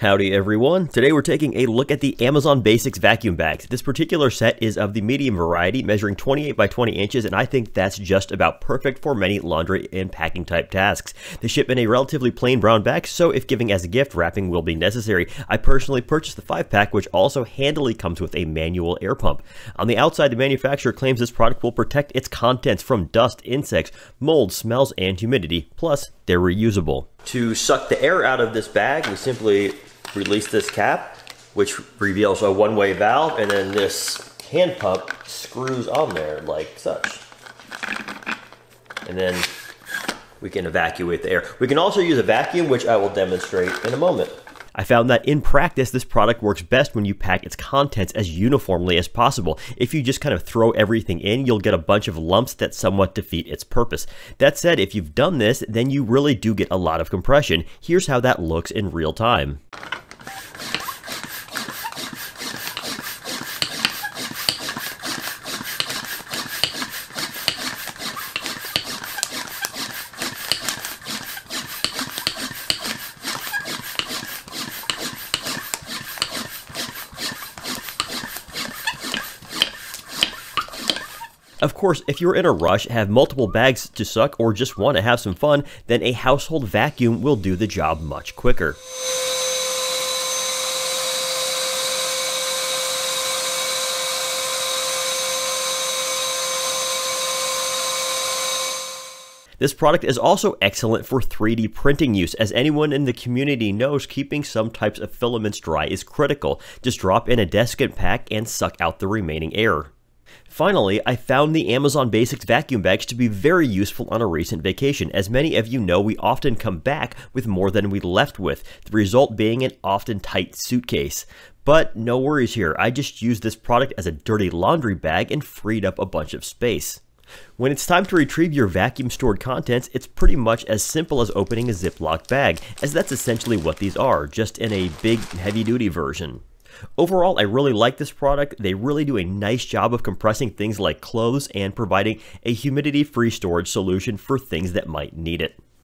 Howdy everyone. Today we're taking a look at the Amazon Basics vacuum bags. This particular set is of the medium variety, measuring 28 by 20 inches, and I think that's just about perfect for many laundry and packing type tasks. They ship in a relatively plain brown bag, so if giving as a gift, wrapping will be necessary. I personally purchased the 5-pack, which also handily comes with a manual air pump. On the outside, the manufacturer claims this product will protect its contents from dust, insects, mold, smells, and humidity. Plus, they're reusable. To suck the air out of this bag, we simply release this cap, which reveals a one-way valve, and then this hand pump screws on there like such. And then we can evacuate the air. We can also use a vacuum, which I will demonstrate in a moment. I found that in practice, this product works best when you pack its contents as uniformly as possible. If you just kind of throw everything in, you'll get a bunch of lumps that somewhat defeat its purpose. That said, if you've done this, then you really do get a lot of compression. Here's how that looks in real time. Of course, if you're in a rush, have multiple bags to suck, or just want to have some fun, then a household vacuum will do the job much quicker. This product is also excellent for 3D printing use, as anyone in the community knows keeping some types of filaments dry is critical. Just drop in a desiccant pack and suck out the remaining air. Finally, I found the Amazon Basics vacuum bags to be very useful on a recent vacation. As many of you know, we often come back with more than we left with, the result being an often tight suitcase. But no worries here, I just used this product as a dirty laundry bag and freed up a bunch of space. When it's time to retrieve your vacuum stored contents, it's pretty much as simple as opening a Ziploc bag, as that's essentially what these are, just in a big heavy duty version. Overall, I really like this product. They really do a nice job of compressing things like clothes and providing a humidity-free storage solution for things that might need it.